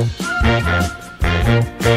Música